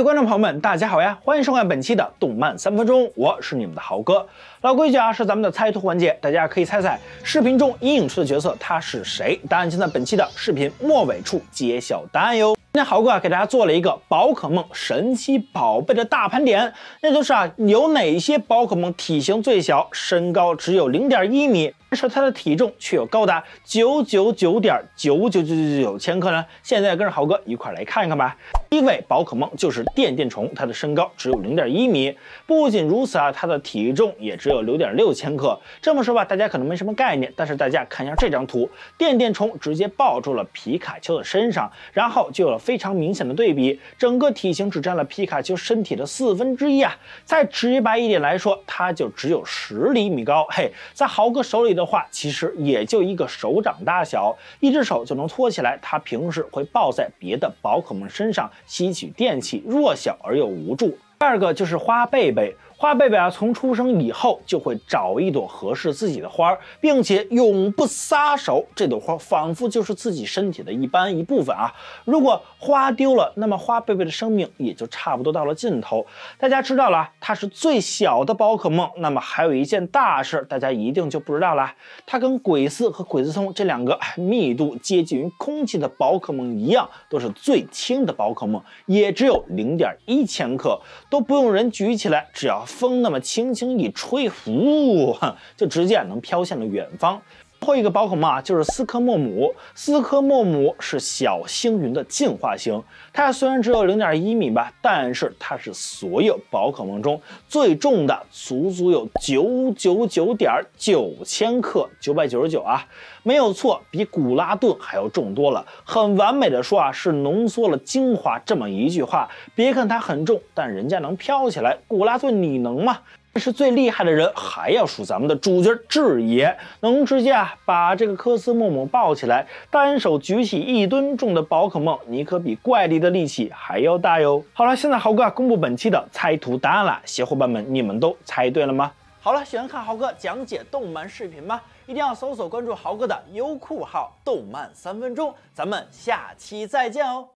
各位观众朋友们，大家好呀！欢迎收看本期的动漫三分钟，我是你们的豪哥。老规矩啊，是咱们的猜图环节，大家可以猜猜视频中阴影出的角色他是谁？答案就在本期的视频末尾处揭晓答案哟。今天豪哥啊，给大家做了一个宝可梦神奇宝贝的大盘点，那就是啊，有哪些宝可梦体型最小，身高只有零点一米？但是它的体重却有高达九九九点九九九九九千克呢。现在跟着豪哥一块来看一看吧。第一位宝可梦就是电电虫，它的身高只有零点一米。不仅如此啊，它的体重也只有六点六千克。这么说吧，大家可能没什么概念，但是大家看一下这张图，电电虫直接抱住了皮卡丘的身上，然后就有了非常明显的对比，整个体型只占了皮卡丘身体的四分之一啊。再直白一点来说，它就只有十厘米高。嘿，在豪哥手里的。的话，其实也就一个手掌大小，一只手就能托起来。它平时会抱在别的宝可梦身上吸取电气，弱小而又无助。第二个就是花贝贝。花贝贝啊，从出生以后就会找一朵合适自己的花，并且永不撒手。这朵花仿佛就是自己身体的一般一部分啊。如果花丢了，那么花贝贝的生命也就差不多到了尽头。大家知道了，它是最小的宝可梦。那么还有一件大事，大家一定就不知道了。它跟鬼斯和鬼斯通这两个密度接近于空气的宝可梦一样，都是最轻的宝可梦，也只有零点一千克，都不用人举起来，只要。风那么轻轻一吹，呼，就直接能飘向了远方。最后一个宝可梦啊，就是斯科莫姆。斯科莫姆是小星云的进化型，它虽然只有零点一米吧，但是它是所有宝可梦中最重的，足足有九九九点九千克，九百九十九啊，没有错，比古拉顿还要重多了。很完美的说啊，是浓缩了精华这么一句话。别看它很重，但人家能飘起来，古拉顿你能吗？但是最厉害的人还要数咱们的主角智爷，能直接啊把这个科斯莫姆抱起来，单手举起一吨重的宝可梦，你可比怪力的力气还要大哟。好了，现在豪哥公布本期的猜图答案了，小伙伴们你们都猜对了吗？好了，喜欢看豪哥讲解动漫视频吗？一定要搜索关注豪哥的优酷号“动漫三分钟”，咱们下期再见哦。